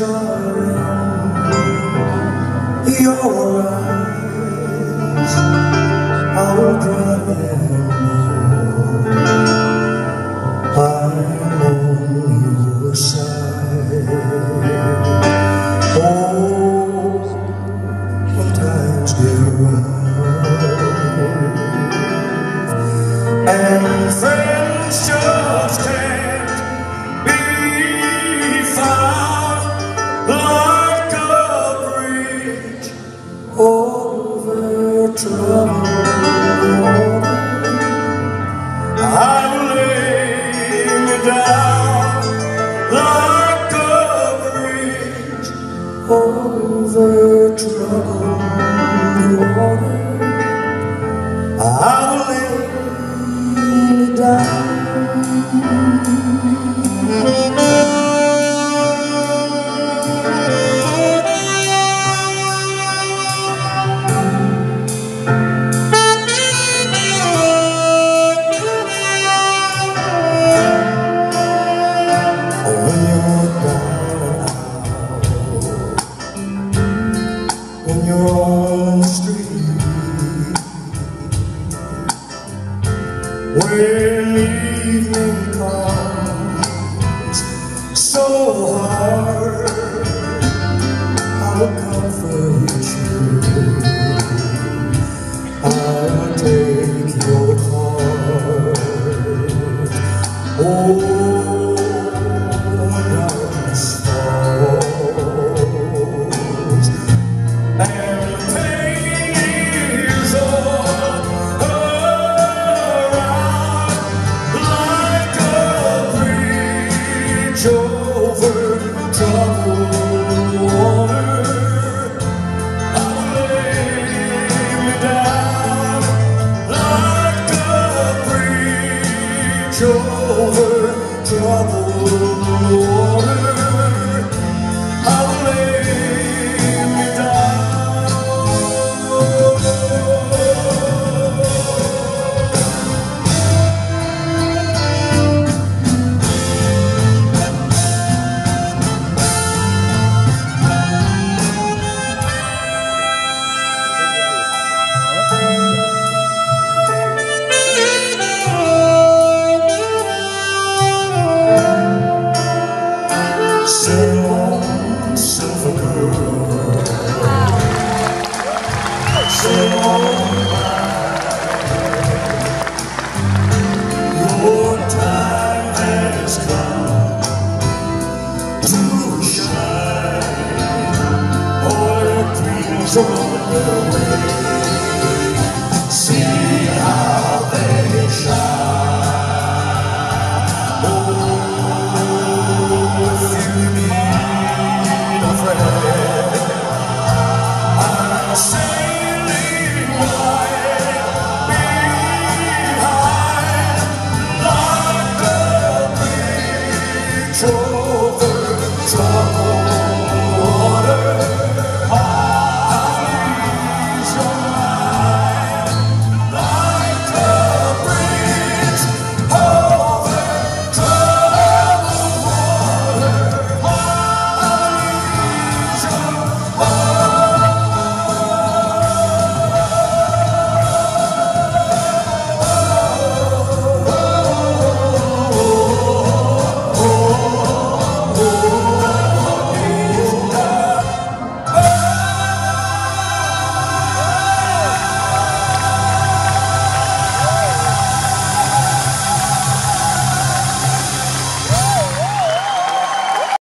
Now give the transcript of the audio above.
sorrow Your eyes are bright When evening comes So hard. from way.